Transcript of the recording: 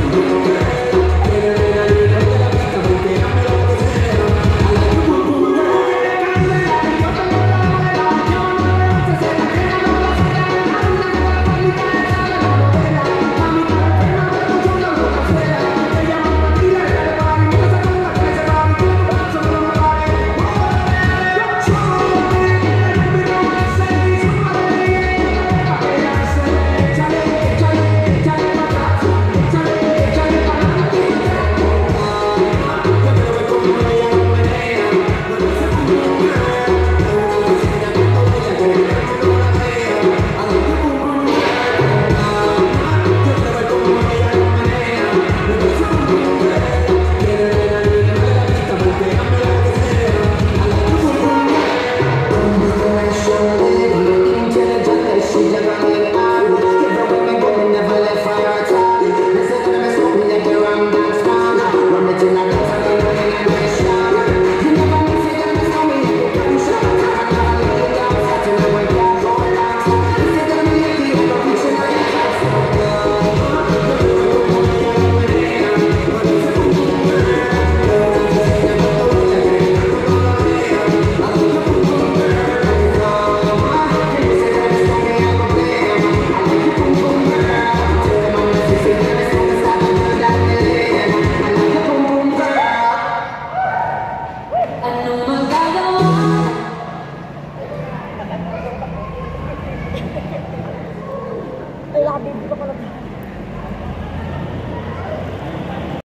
Música Hindi ko pa